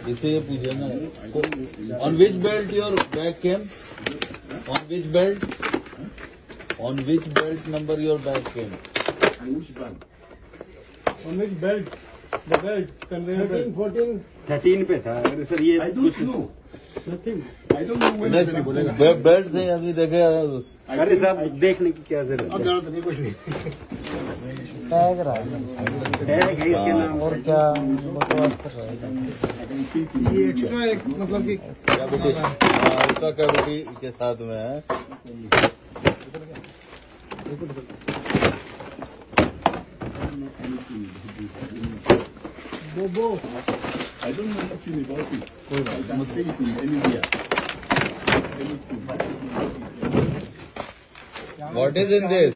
ना इसे ये पूछे ना। On which belt your bag came on which belt on which belt number your bag came which belt? The belt, conveyor belt. 14 thirteen पे था। अगर सर ये boleगा बे- बेल्ट से अभी देखे अरे साहब देखने की क्या ज़रूरत नहीं कुछ नहीं टैग इसके और क्या ये एक्स्ट्रा एक मतलब कि अल्ट्रा कैविटी के साथ में है I don't know nothing about it. I can say it in anywhere. Anything. What is in this